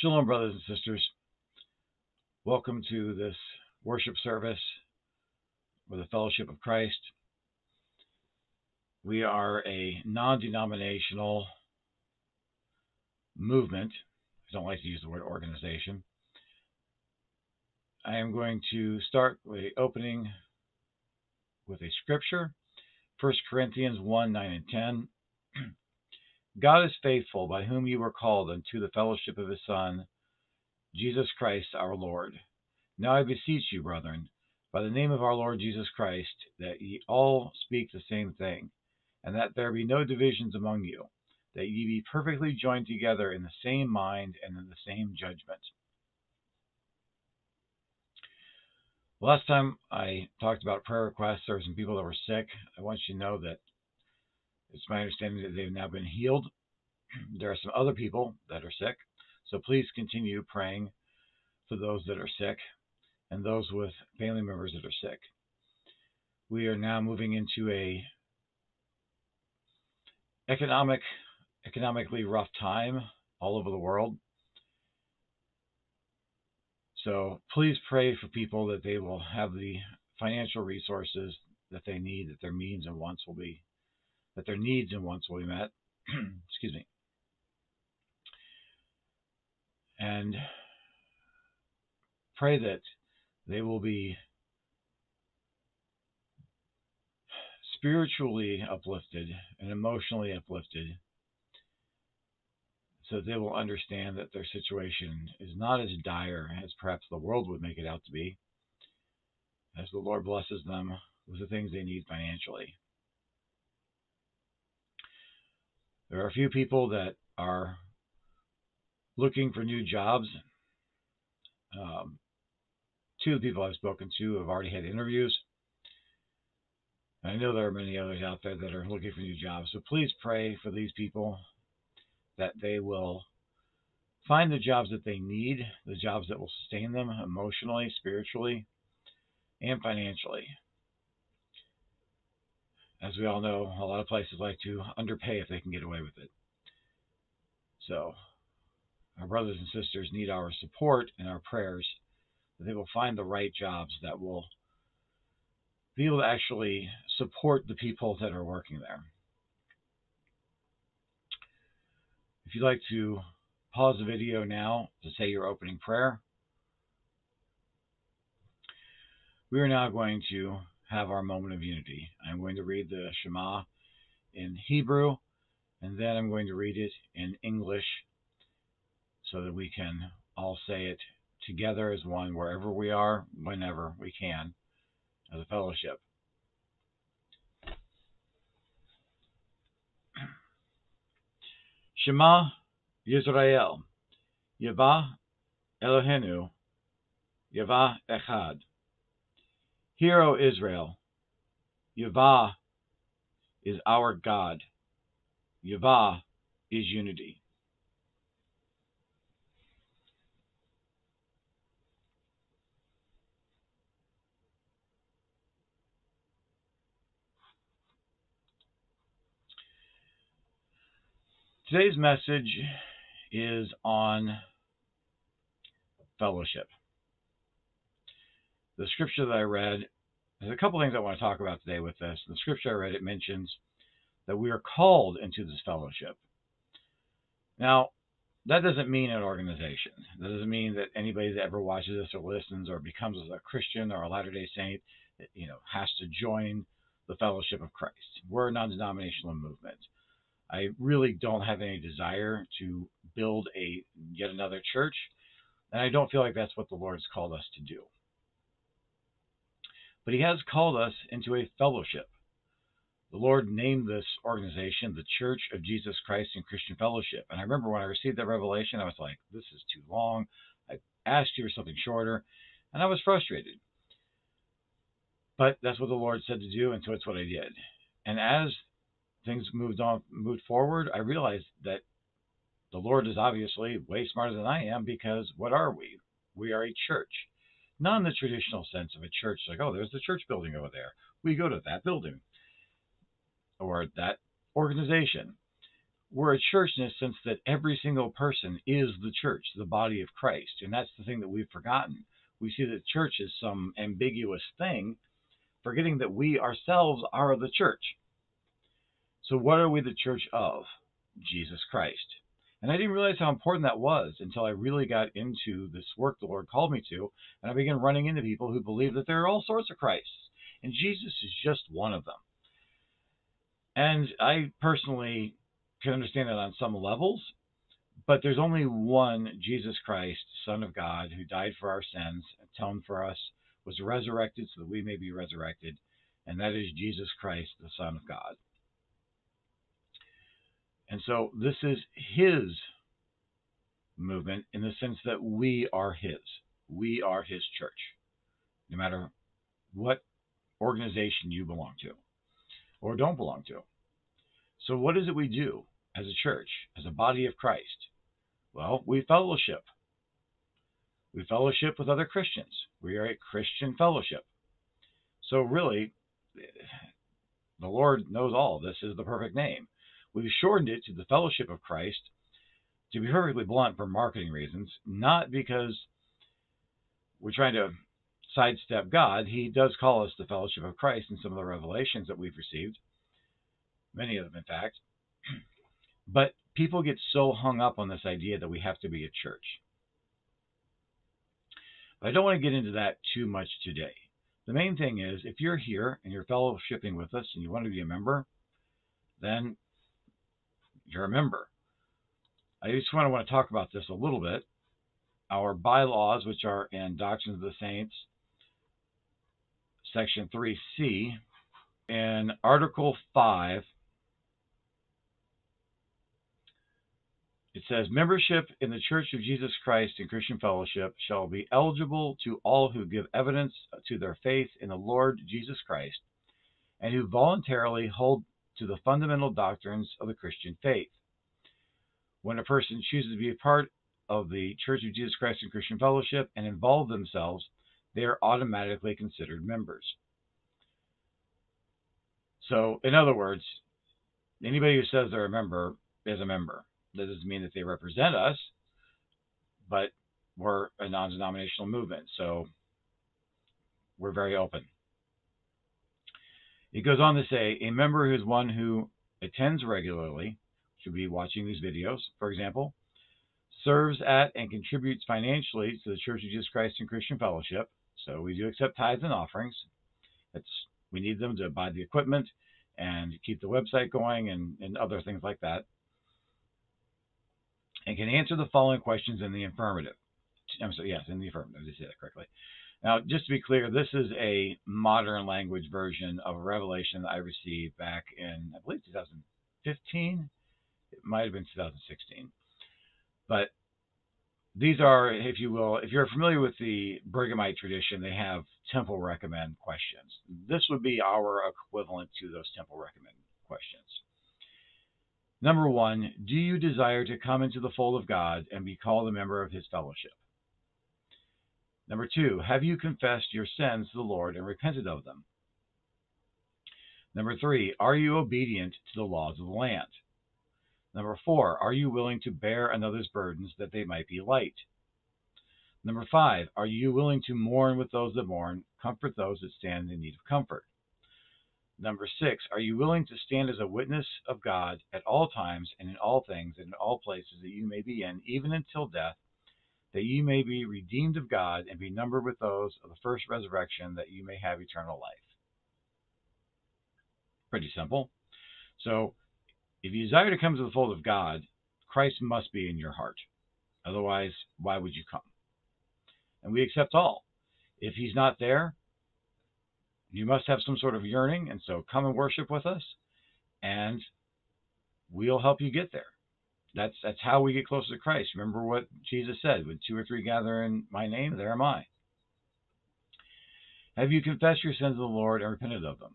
Shalom, brothers and sisters. Welcome to this worship service with the Fellowship of Christ. We are a non denominational movement. I don't like to use the word organization. I am going to start with opening with a scripture 1 Corinthians 1 9 and 10. God is faithful, by whom you were called unto the fellowship of his Son, Jesus Christ our Lord. Now I beseech you, brethren, by the name of our Lord Jesus Christ, that ye all speak the same thing, and that there be no divisions among you, that ye be perfectly joined together in the same mind and in the same judgment. Last time I talked about prayer requests, there were some people that were sick. I want you to know that it's my understanding that they've now been healed. There are some other people that are sick, so please continue praying for those that are sick and those with family members that are sick. We are now moving into a economic economically rough time all over the world. So please pray for people that they will have the financial resources that they need, that their means and wants will be that their needs and wants will be met. Excuse me. And pray that they will be spiritually uplifted and emotionally uplifted so they will understand that their situation is not as dire as perhaps the world would make it out to be, as the Lord blesses them with the things they need financially. There are a few people that are looking for new jobs. Um, two of the people I've spoken to have already had interviews. I know there are many others out there that are looking for new jobs. So please pray for these people that they will find the jobs that they need, the jobs that will sustain them emotionally, spiritually, and financially as we all know, a lot of places like to underpay if they can get away with it. So, our brothers and sisters need our support and our prayers that they will find the right jobs that will be able to actually support the people that are working there. If you'd like to pause the video now to say your opening prayer, we are now going to have our moment of unity. I'm going to read the Shema in Hebrew, and then I'm going to read it in English so that we can all say it together as one wherever we are, whenever we can, as a fellowship. Shema Yisrael, Yahweh Eloheinu, Yahweh Echad. Hear, O Israel, Yahweh is our God. Yahweh is unity. Today's message is on fellowship the scripture that I read, there's a couple things I want to talk about today with this. The scripture I read, it mentions that we are called into this fellowship. Now, that doesn't mean an organization. That doesn't mean that anybody that ever watches this or listens or becomes a Christian or a Latter day Saint, you know, has to join the fellowship of Christ. We're a non denominational movement. I really don't have any desire to build a yet another church, and I don't feel like that's what the Lord's called us to do. But He has called us into a fellowship. The Lord named this organization the Church of Jesus Christ in Christian Fellowship. And I remember when I received that revelation, I was like, this is too long. I asked you for something shorter, and I was frustrated. But that's what the Lord said to do, and so it's what I did. And as things moved on, moved forward, I realized that the Lord is obviously way smarter than I am because what are we? We are a church not in the traditional sense of a church, like, oh, there's the church building over there. We go to that building or that organization. we're a church in the sense that every single person is the church, the body of Christ. And that's the thing that we've forgotten. We see that church is some ambiguous thing, forgetting that we ourselves are the church. So, what are we the church of? Jesus Christ. And I didn't realize how important that was until I really got into this work the Lord called me to, and I began running into people who believe that there are all sorts of Christs, and Jesus is just one of them. And I personally can understand that on some levels, but there's only one Jesus Christ, Son of God, who died for our sins, atoned for us, was resurrected so that we may be resurrected, and that is Jesus Christ, the Son of God. And so this is his movement in the sense that we are his. We are his church, no matter what organization you belong to or don't belong to. So, what is it we do as a church, as a body of Christ? Well, we fellowship. We fellowship with other Christians. We are a Christian fellowship. So, really, the Lord knows all. This is the perfect name. We've shortened it to the fellowship of Christ, to be perfectly blunt, for marketing reasons, not because we're trying to sidestep God. He does call us the fellowship of Christ in some of the revelations that we've received, many of them, in fact. But people get so hung up on this idea that we have to be a church. But I don't want to get into that too much today. The main thing is if you're here and you're fellowshipping with us and you want to be a member, then you're a member. I just want to want to talk about this a little bit. Our bylaws, which are in Doctrines of the Saints, section 3C, in Article 5, it says membership in the Church of Jesus Christ and Christian Fellowship shall be eligible to all who give evidence to their faith in the Lord Jesus Christ and who voluntarily hold to the fundamental doctrines of the Christian faith. When a person chooses to be a part of the Church of Jesus Christ and Christian Fellowship and involve themselves, they are automatically considered members. So, in other words, anybody who says they're a member is a member. That doesn't mean that they represent us, but we're a non denominational movement. So, we're very open. It goes on to say a member who is one who attends regularly, should be watching these videos, for example, serves at and contributes financially to the Church of Jesus Christ and Christian Fellowship. So we do accept tithes and offerings. We need them to buy the equipment and keep the website going and, and other things like that. And can answer the following questions in the affirmative. I'm sorry, yes, in the affirmative. Did I say that correctly? Now, just to be clear, this is a modern language version of a revelation that I received back in, I believe, 2015. It might have been 2016. But these are, if you will, if you're familiar with the Brighamite tradition, they have temple recommend questions. This would be our equivalent to those temple recommend questions. Number one, do you desire to come into the fold of God and be called a member of his fellowship? Number two, have you confessed your sins to the Lord and repented of them? Number three, are you obedient to the laws of the land? Number four, are you willing to bear another's burdens that they might be light? Number five, are you willing to mourn with those that mourn, comfort those that stand in need of comfort? Number six, are you willing to stand as a witness of God at all times and in all things and in all places that you may be in, even until death, that you may be redeemed of God and be numbered with those of the first resurrection, that you may have eternal life. Pretty simple. So, if you desire to come to the fold of God, Christ must be in your heart. Otherwise, why would you come? And we accept all. If he's not there, you must have some sort of yearning, and so come and worship with us, and we'll help you get there. That's that's how we get closer to Christ. Remember what Jesus said: "When two or three gather in my name, there am I." Have you confessed your sins to the Lord and repented of them?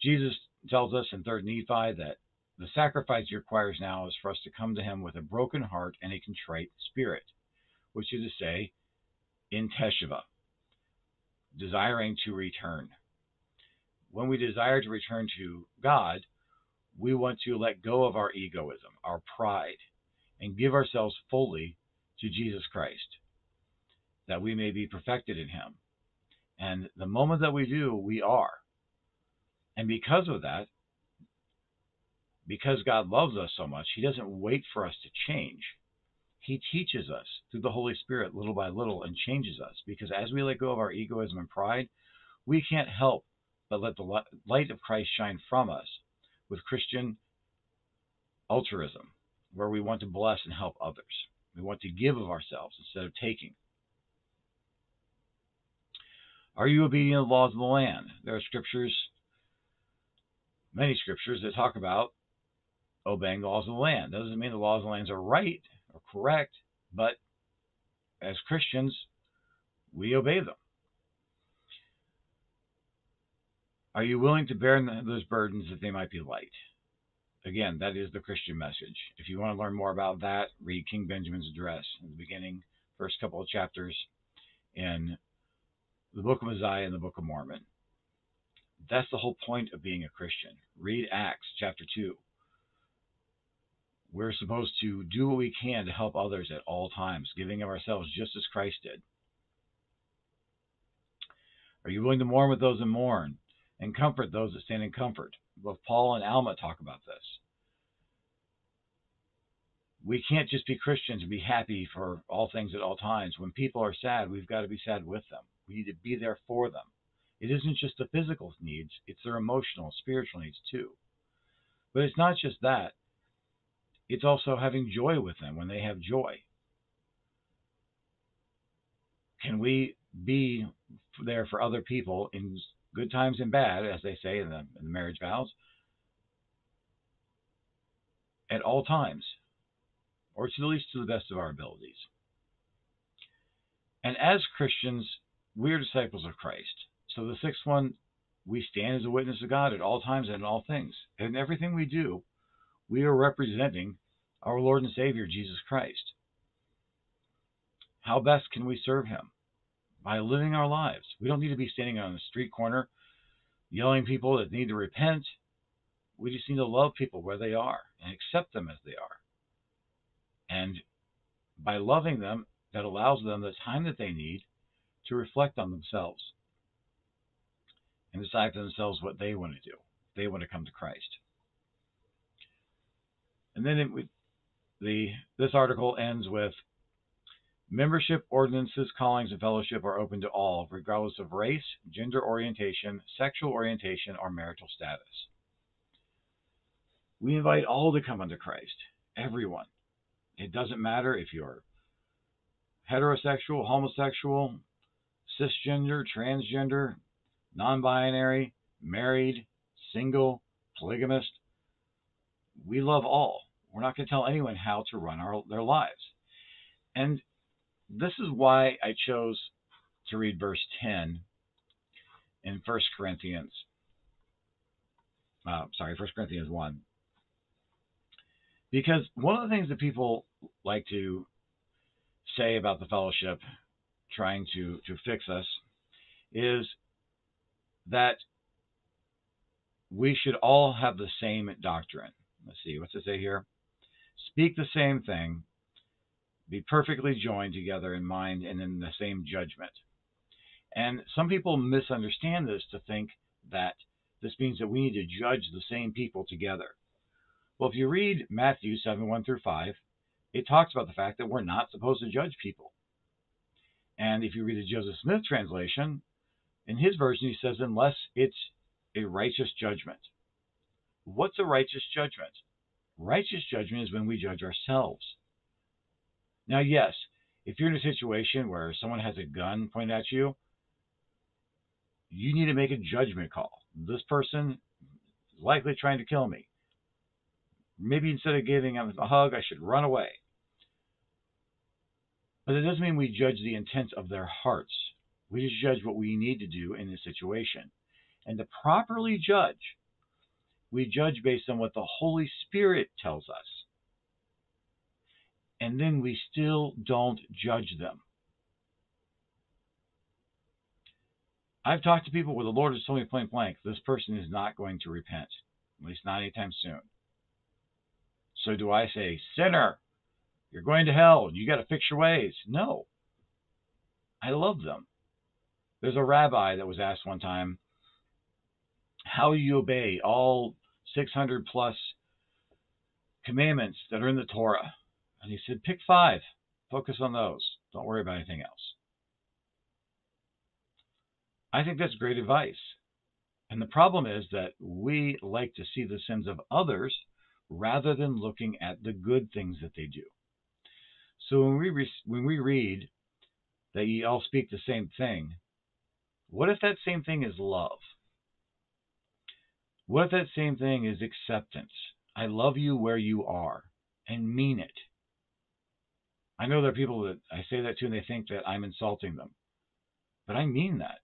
Jesus tells us in 3rd Nephi that the sacrifice he requires now is for us to come to him with a broken heart and a contrite spirit, which is to say, in Teshuvah, desiring to return. When we desire to return to God, we want to let go of our egoism, our pride, and give ourselves fully to Jesus Christ, that we may be perfected in Him. And the moment that we do, we are. And because of that, because God loves us so much, He doesn't wait for us to change. He teaches us through the Holy Spirit little by little and changes us because as we let go of our egoism and pride, we can't help but let the light of Christ shine from us with Christian altruism, where we want to bless and help others. We want to give of ourselves instead of taking. Are you obedient to the laws of the land? There are scriptures, many scriptures, that talk about obeying the laws of the land. That doesn't mean the laws of the land are right or correct, but as Christians, we obey them. Are you willing to bear those burdens that they might be light? Again, that is the Christian message. If you want to learn more about that, read King Benjamin's address in the beginning, first couple of chapters in the Book of Mosiah and the Book of Mormon. That's the whole point of being a Christian. Read Acts chapter 2. We're supposed to do what we can to help others at all times, giving of ourselves just as Christ did. Are you willing to mourn with those that mourn and comfort those that stand in comfort? Both Paul and Alma talk about this. We can't just be Christians and be happy for all things at all times. When people are sad, we've got to be sad with them. We need to be there for them. It isn't just the physical needs, it's their emotional, spiritual needs too. But it's not just that. It's also having joy with them when they have joy. Can we be there for other people in good times and bad, as they say in the, in the marriage vows, at all times, or at least to the best of our abilities? And as Christians, we are disciples of Christ. So the sixth one, we stand as a witness of God at all times and in all things. In everything we do, we are representing our Lord and Savior, Jesus Christ. How best can we serve Him? By living our lives. We don't need to be standing on a street corner yelling people that need to repent. We just need to love people where they are and accept them as they are. And by loving them, that allows them the time that they need to reflect on themselves and decide for themselves what they want to do. They want to come to Christ. And then it, the this article ends with membership ordinances, callings, and fellowship are open to all, regardless of race, gender orientation, sexual orientation, or marital status. We invite all to come unto Christ, everyone. It doesn't matter if you're heterosexual, homosexual, cisgender, transgender, non binary, married, single, polygamist. We love all. We're not going to tell anyone how to run our, their lives. And this is why I chose to read verse 10 in 1 Corinthians. Uh, sorry, 1 Corinthians 1. Because one of the things that people like to say about the fellowship, trying to, to fix us, is that we should all have the same doctrine. Let's see, what's it say here? Speak the same thing, be perfectly joined together in mind and in the same judgment. And some people misunderstand this to think that this means that we need to judge the same people together. Well, if you read Matthew 7 1 through 5, it talks about the fact that we're not supposed to judge people. And if you read the Joseph Smith translation, in his version, he says, unless it's a righteous judgment. What's a righteous judgment? Righteous judgment is when we judge ourselves. Now, yes, if you're in a situation where someone has a gun pointed at you, you need to make a judgment call. This person is likely trying to kill me. Maybe instead of giving them a hug, I should run away. But it doesn't mean we judge the intent of their hearts. We just judge what we need to do in the situation. And to properly judge, we judge based on what the Holy Spirit tells us. And then we still don't judge them. I've talked to people where the Lord has told me point blank, this person is not going to repent, at least not anytime soon. So do I say, sinner, you're going to hell, you got to fix your ways? No. I love them. There's a rabbi that was asked one time, how do you obey all 600 plus commandments that are in the Torah. And he said, pick five. Focus on those. Don't worry about anything else. I think that's great advice. And the problem is that we like to see the sins of others rather than looking at the good things that they do. So when we re- when we read that ye all speak the same thing, what if that same thing is love? What if that same thing is acceptance? I love you where you are and mean it. I know there are people that I say that to and they think that I'm insulting them. But I mean that.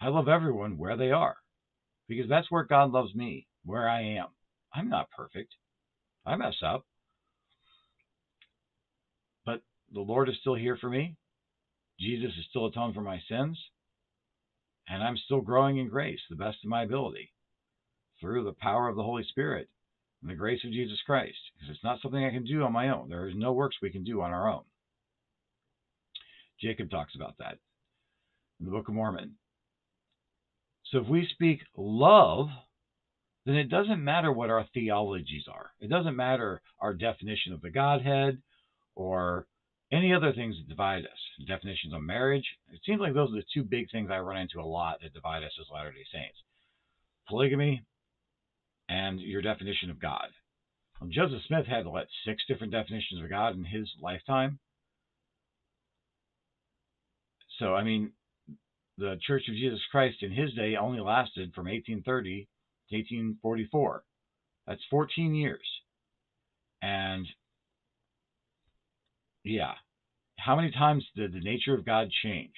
I love everyone where they are because that's where God loves me, where I am. I'm not perfect. I mess up. But the Lord is still here for me. Jesus is still atoned for my sins. And I'm still growing in grace the best of my ability through the power of the Holy Spirit and the grace of Jesus Christ. Because it's not something I can do on my own. There is no works we can do on our own. Jacob talks about that in the Book of Mormon. So if we speak love, then it doesn't matter what our theologies are. It doesn't matter our definition of the Godhead or any other things that divide us. Definitions of marriage. It seems like those are the two big things I run into a lot that divide us as Latter day Saints polygamy and your definition of God. Well, Joseph Smith had, what, six different definitions of God in his lifetime? So, I mean, the Church of Jesus Christ in his day only lasted from 1830 to 1844. That's 14 years. And yeah, how many times did the nature of God change?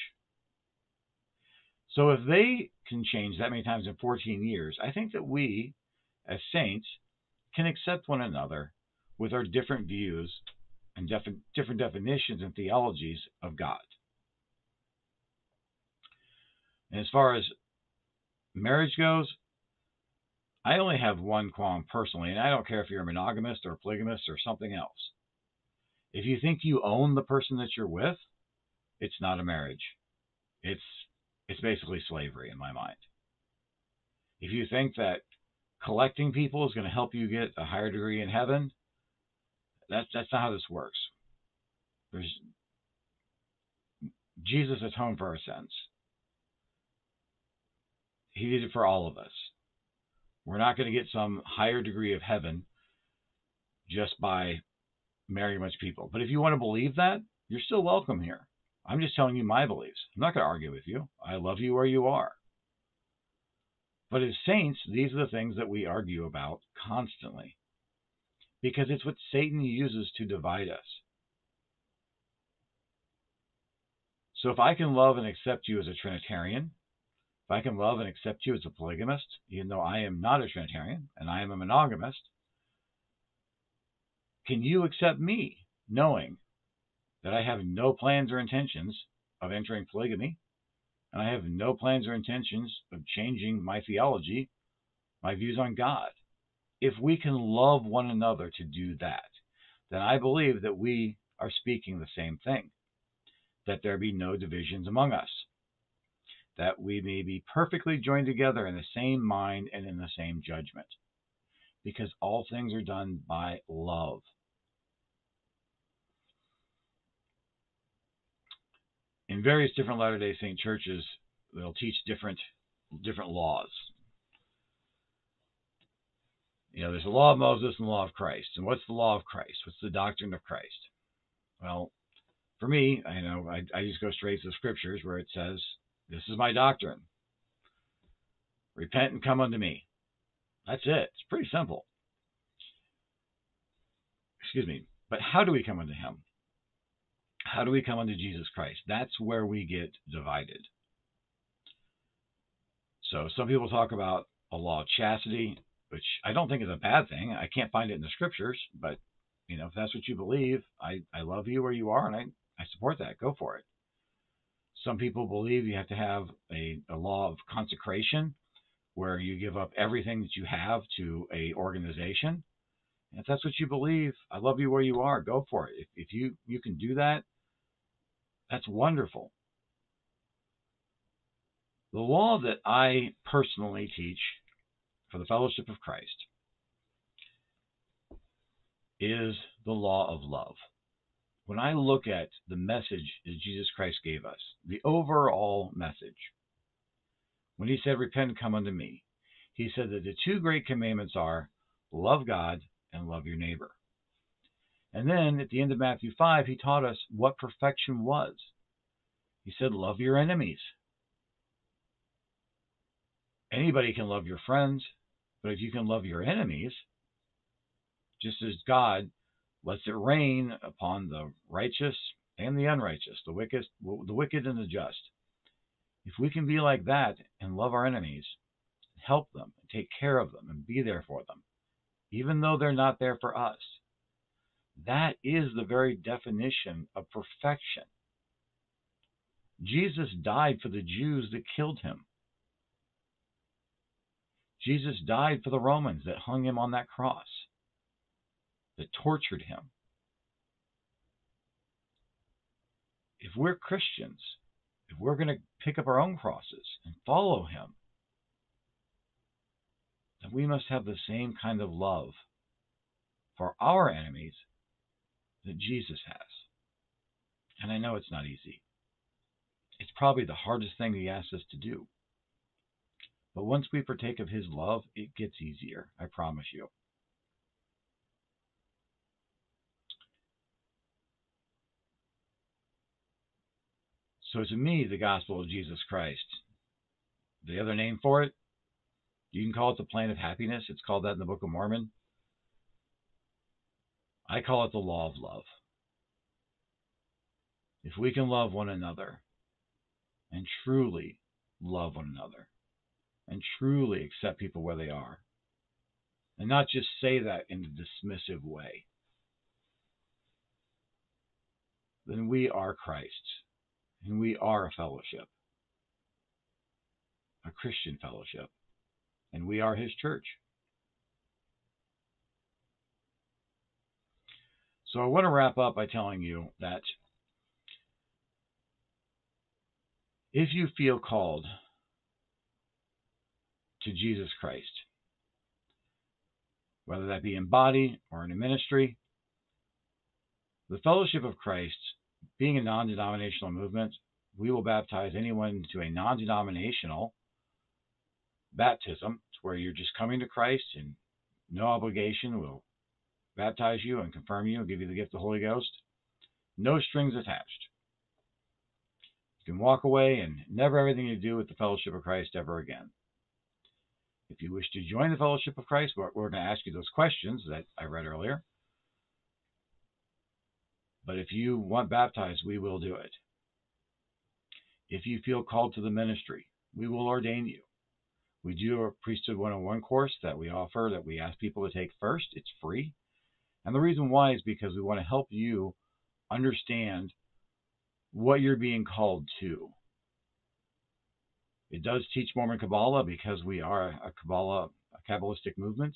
So if they can change that many times in 14 years, I think that we, as saints, can accept one another with our different views and defi- different definitions and theologies of God. And as far as marriage goes, I only have one qualm personally, and I don't care if you're a monogamist or a polygamist or something else. If you think you own the person that you're with, it's not a marriage. It's it's basically slavery in my mind. If you think that collecting people is going to help you get a higher degree in heaven, that's that's not how this works. There's Jesus atoned for our sins. He did it for all of us. We're not going to get some higher degree of heaven just by marrying a people. But if you want to believe that, you're still welcome here. I'm just telling you my beliefs. I'm not going to argue with you. I love you where you are. But as saints, these are the things that we argue about constantly because it's what Satan uses to divide us. So if I can love and accept you as a Trinitarian, if I can love and accept you as a polygamist, even though I am not a Trinitarian and I am a monogamist, can you accept me knowing that I have no plans or intentions of entering polygamy and I have no plans or intentions of changing my theology, my views on God? If we can love one another to do that, then I believe that we are speaking the same thing, that there be no divisions among us that we may be perfectly joined together in the same mind and in the same judgment. Because all things are done by love. In various different Latter day Saint churches, they'll teach different different laws. You know, there's the law of Moses and the law of Christ. And what's the law of Christ? What's the doctrine of Christ? Well, for me, I know I, I just go straight to the scriptures where it says this is my doctrine. Repent and come unto me. That's it. It's pretty simple. Excuse me. But how do we come unto him? How do we come unto Jesus Christ? That's where we get divided. So some people talk about a law of chastity, which I don't think is a bad thing. I can't find it in the scriptures, but you know, if that's what you believe, I, I love you where you are and I, I support that. Go for it. Some people believe you have to have a, a law of consecration where you give up everything that you have to a organization If that's what you believe, I love you where you are. Go for it. If, if you, you can do that, that's wonderful. The law that I personally teach for the fellowship of Christ is the law of love. When I look at the message that Jesus Christ gave us, the overall message, when he said, Repent, come unto me, he said that the two great commandments are love God and love your neighbor. And then at the end of Matthew 5, he taught us what perfection was. He said, Love your enemies. Anybody can love your friends, but if you can love your enemies, just as God lets it rain upon the righteous and the unrighteous, the wicked, the wicked and the just. If we can be like that and love our enemies, help them, take care of them, and be there for them, even though they're not there for us, that is the very definition of perfection. Jesus died for the Jews that killed him. Jesus died for the Romans that hung him on that cross that tortured him. If we're Christians, if we're going to pick up our own crosses and follow him, then we must have the same kind of love for our enemies that Jesus has. And I know it's not easy. It's probably the hardest thing he asks us to do. But once we partake of his love, it gets easier, I promise you. So to me, the gospel of Jesus Christ, the other name for it, you can call it the plan of happiness. It's called that in the Book of Mormon. I call it the law of love. If we can love one another and truly love one another and truly accept people where they are and not just say that in a dismissive way, then we are Christ's and we are a fellowship, a Christian fellowship, and we are His church. So I want to wrap up by telling you that if you feel called to Jesus Christ, whether that be in body or in a ministry, the fellowship of Christ being a non denominational movement, we will baptize anyone to a non denominational baptism, where you're just coming to Christ and no obligation will baptize you and confirm you and give you the gift of the Holy Ghost. No strings attached. You can walk away and never have anything to do with the fellowship of Christ ever again. If you wish to join the fellowship of Christ, we're, going to ask you those questions that I read earlier. But if you want baptized, we will do it. If you feel called to the ministry, we will ordain you. We do a Priesthood 101 course that we offer that we ask people to take first. It's free. And the reason why is because we want to help you understand what you're being called to. It does teach Mormon Kabbalah because we are a Kabbalah, a Kabbalistic movement.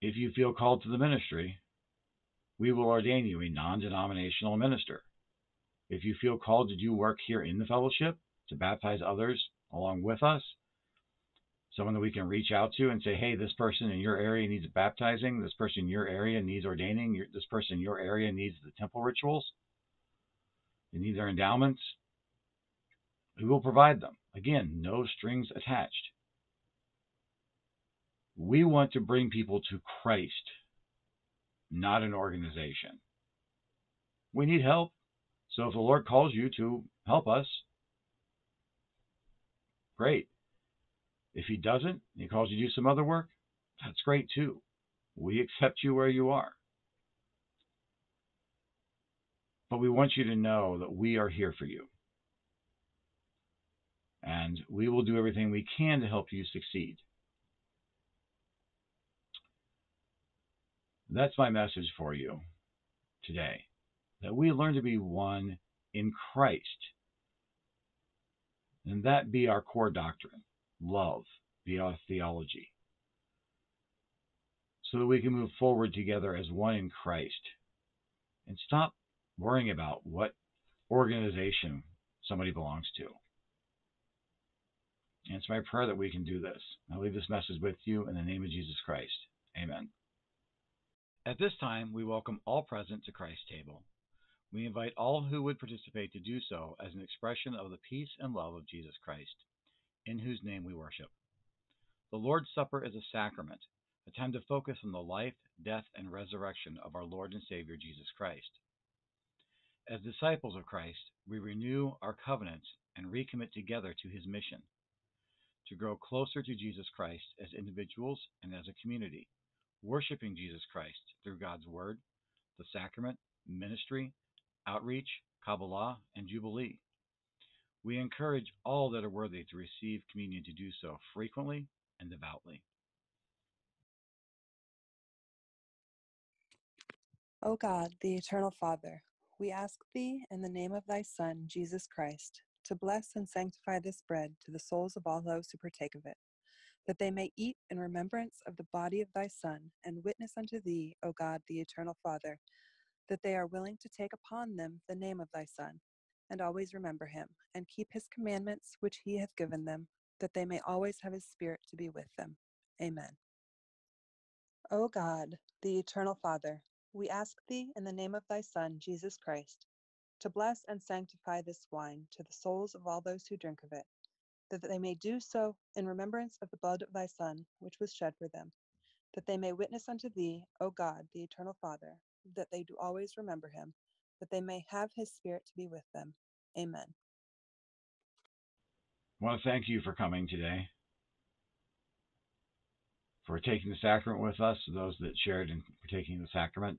If you feel called to the ministry, we will ordain you a non denominational minister. If you feel called to do work here in the fellowship, to baptize others along with us, someone that we can reach out to and say, hey, this person in your area needs baptizing, this person in your area needs ordaining, this person in your area needs the temple rituals, they need their endowments, we will provide them. Again, no strings attached. We want to bring people to Christ not an organization. We need help. So if the Lord calls you to help us, great. If He doesn't, He calls you to do some other work, that's great too. We accept you where you are. But we want you to know that we are here for you. And we will do everything we can to help you succeed. That's my message for you today. That we learn to be one in Christ. And that be our core doctrine. Love be our theology. so that we can move forward together as one in Christ and stop worrying about what organization somebody belongs to. And it's my prayer that we can do this. I leave this message with you in the name of Jesus Christ. Amen. At this time, we welcome all present to Christ's table. We invite all who would participate to do so as an expression of the peace and love of Jesus Christ, in whose name we worship. The Lord's Supper is a sacrament, a time to focus on the life, death, and resurrection of our Lord and Savior Jesus Christ. As disciples of Christ, we renew our covenants and recommit together to his mission to grow closer to Jesus Christ as individuals and as a community, worshiping Jesus Christ through God's Word, the sacrament, ministry, outreach, Kabbalah, and Jubilee. We encourage all that are worthy to receive communion to do so frequently and devoutly. O God, the eternal Father, we ask thee in the name of thy Son, Jesus Christ, to bless and sanctify this bread to the souls of all those who partake of it, that they may eat in remembrance of the body of thy Son, and witness unto thee, O God, the eternal Father, that they are willing to take upon them the name of thy Son, and always remember him, and keep his commandments which he hath given them, that they may always have his Spirit to be with them. Amen. O God, the eternal Father, we ask thee in the name of thy Son, Jesus Christ, to bless and sanctify this wine to the souls of all those who drink of it, that they may do so in remembrance of the blood of thy Son, which was shed for them, that they may witness unto thee, O God, the eternal Father, that they do always remember him, that they may have his Spirit to be with them. Amen. I want to thank you for coming today, for taking the sacrament with us, those that shared in taking the sacrament.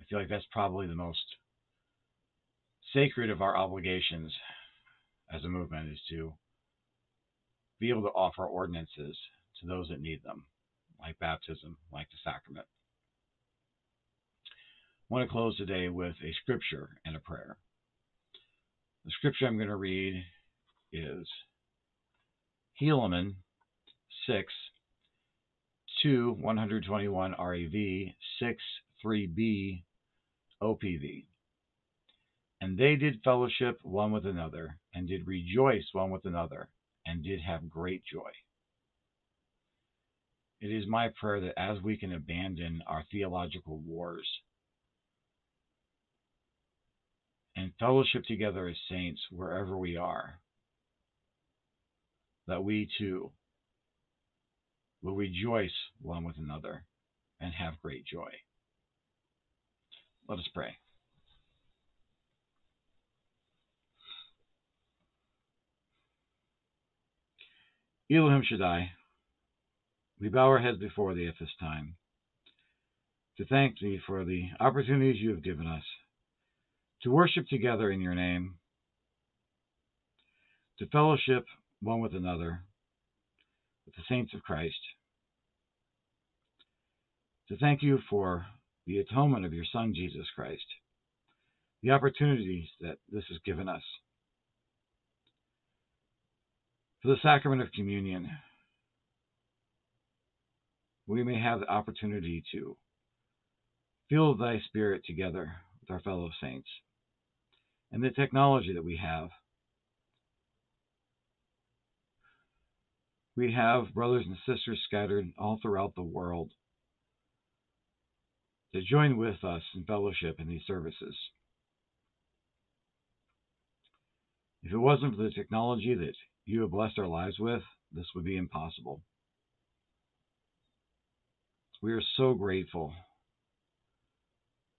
I feel like that's probably the most sacred of our obligations as a movement is to be able to offer ordinances to those that need them, like baptism, like the sacrament. I want to close today with a scripture and a prayer. The scripture I'm going to read is Helaman 6 2 121 REV 6 3b OPV. And they did fellowship one with another, and did rejoice one with another, and did have great joy. It is my prayer that as we can abandon our theological wars and fellowship together as saints wherever we are, that we too will rejoice one with another and have great joy. Let us pray. Elohim Shaddai, we bow our heads before thee at this time to thank thee for the opportunities you have given us to worship together in your name, to fellowship one with another, with the saints of Christ, to thank you for the atonement of your Son, Jesus Christ, the opportunities that this has given us, for the sacrament of communion, we may have the opportunity to feel thy spirit together with our fellow saints and the technology that we have. We have brothers and sisters scattered all throughout the world to join with us in fellowship in these services. If it wasn't for the technology that you have blessed our lives with, this would be impossible. We are so grateful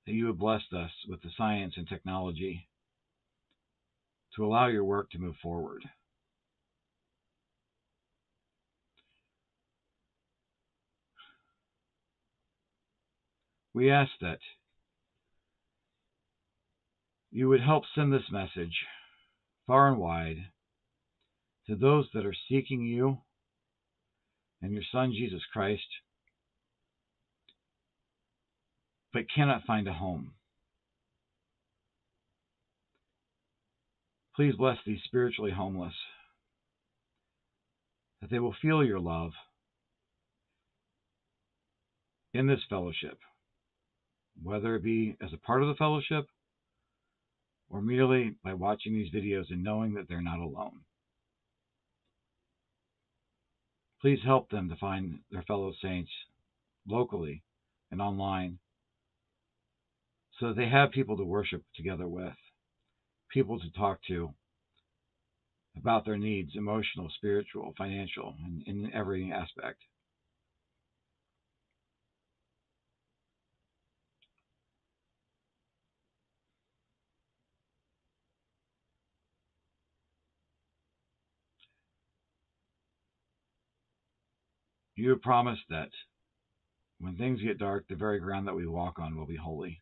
that you have blessed us with the science and technology to allow your work to move forward. We ask that you would help send this message far and wide to those that are seeking you and your Son, Jesus Christ, but cannot find a home. Please bless these spiritually homeless, that they will feel your love in this fellowship, whether it be as a part of the fellowship or merely by watching these videos and knowing that they're not alone. Please help them to find their fellow saints locally and online so that they have people to worship together with, people to talk to about their needs emotional, spiritual, financial, and in every aspect. You have promised that when things get dark, the very ground that we walk on will be holy.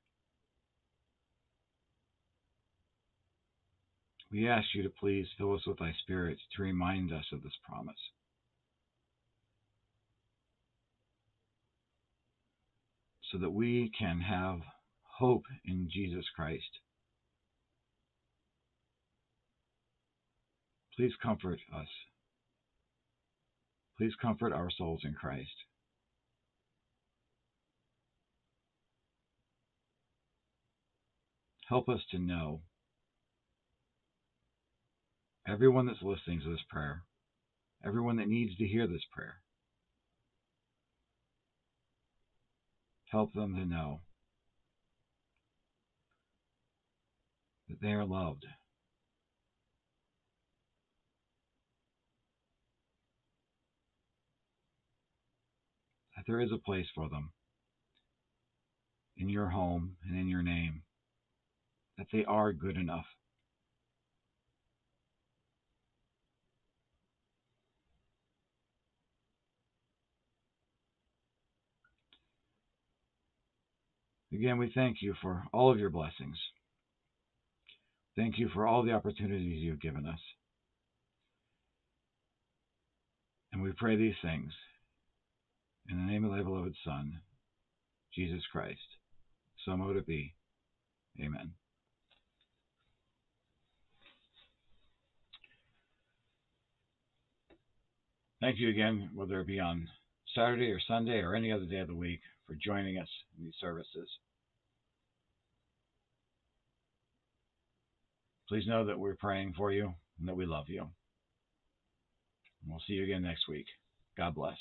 We ask you to please fill us with thy Spirit to remind us of this promise. So that we can have hope in Jesus Christ. Please comfort us. Please comfort our souls in Christ. Help us to know everyone that's listening to this prayer, everyone that needs to hear this prayer. Help them to know that they are loved. That there is a place for them in your home and in your name. That they are good enough. Again, we thank you for all of your blessings. Thank you for all the opportunities you've given us. And we pray these things in the name of thy beloved Son, Jesus Christ. So mote it be. Amen. Thank you again, whether it be on Saturday or Sunday or any other day of the week, for joining us in these services. Please know that we're praying for you and that we love you. We'll see you again next week. God bless.